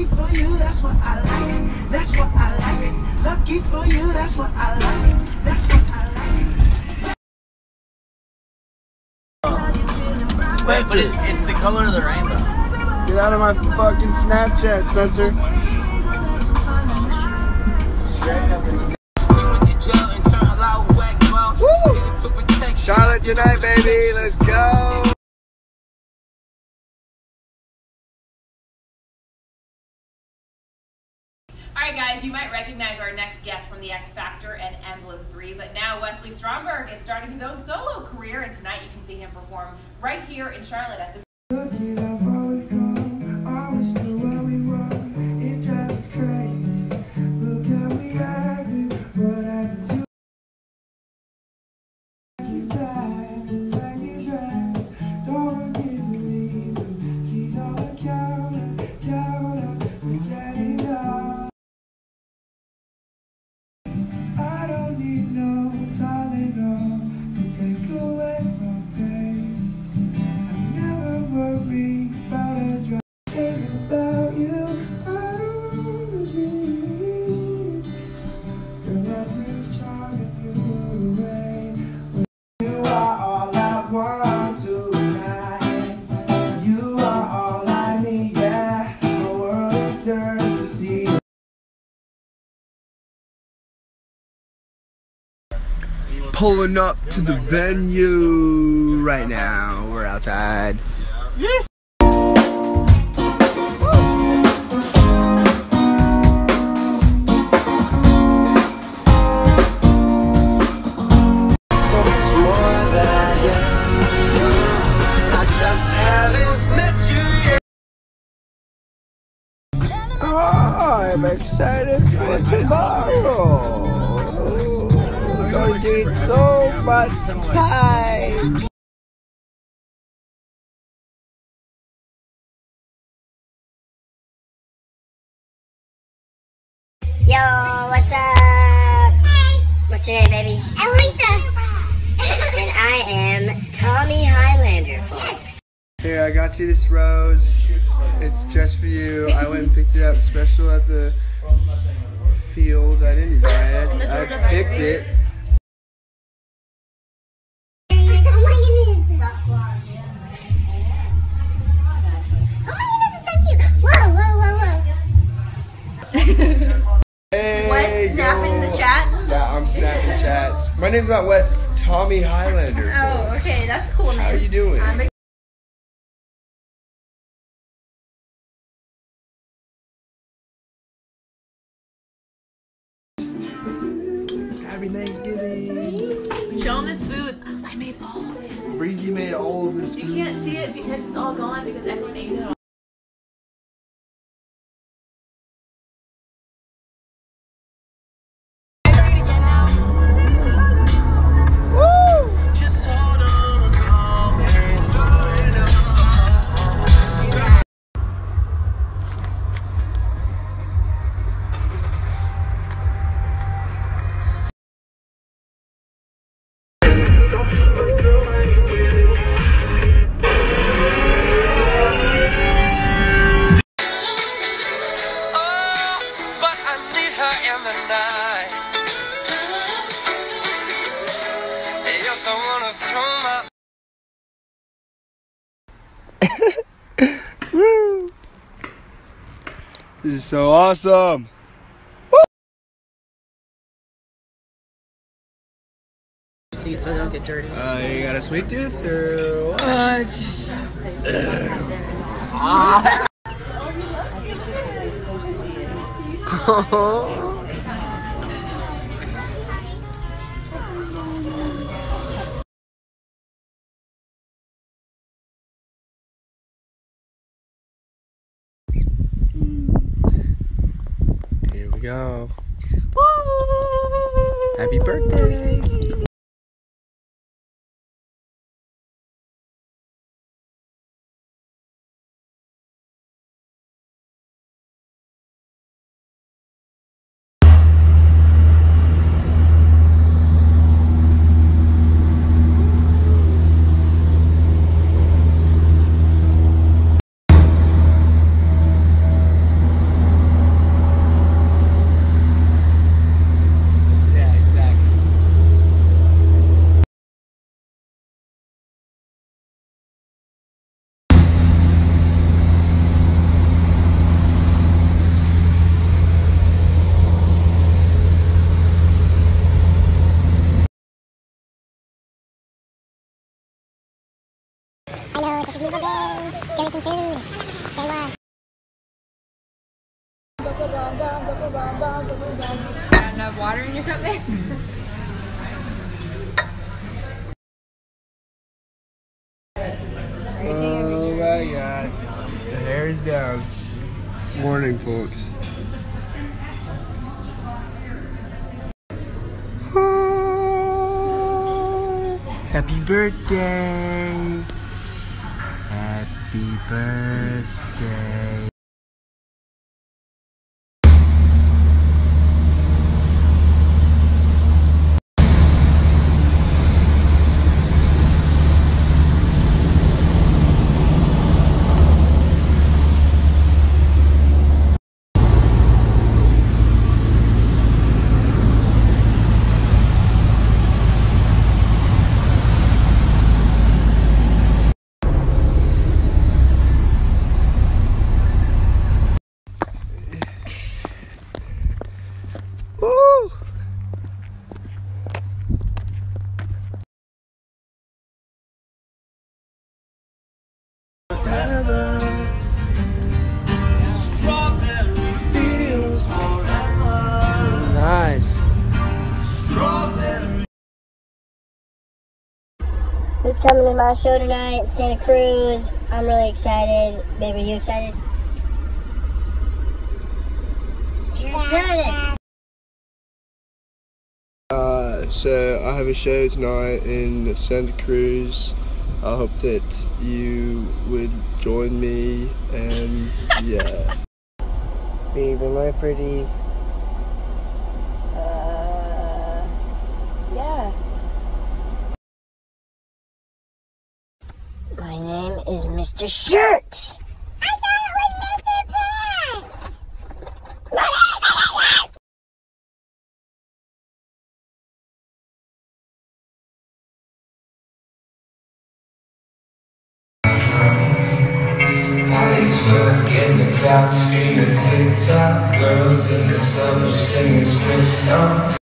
Lucky for you, that's what I like. That's what I like. Lucky for you, that's what I like. That's what I like. Wait, but it, it's the color of the rainbow. Get out of my fucking Snapchat, Spencer. Charlotte tonight, baby. Let's go. Alright guys, you might recognize our next guest from the X Factor and Emblem 3, but now Wesley Stromberg is starting his own solo career and tonight you can see him perform right here in Charlotte at the Pulling up to the venue right now. We're outside. Oh, I'm excited for tomorrow. We're going to eat so much pie. Yo, what's up? Hey. What's your name, baby? Elisa. and I am Tommy Highlander, folks. Here, I got you this rose. It's just for you. I went and picked it up special at the field. I didn't buy it. I picked it. My name's not Wes, it's Tommy Highlander. Oh, folks. okay, that's cool, man. How are you doing? I'm Happy Thanksgiving. Show him food. I made all of this. Breezy made all of this You food. can't see it because it's all gone because everyone ate it This is so awesome. Seat so don't get dirty. Uh, you got a sweet tooth or what? Here we go. Happy birthday. Say what? Got enough water in your cup, babe? Oh my god. The hair is down. Morning, folks. Happy birthday. Happy birthday. Who's coming to my show tonight in Santa Cruz? I'm really excited. Babe, are you excited? Excited. Uh, so I have a show tonight in Santa Cruz. I hope that you would join me and yeah. Babe, am I pretty? Uh, yeah. My name is Mr. Shirts. I thought it was Mr. Pants. In the cloud, screaming TikTok. Girls in the summer singing Swiss songs.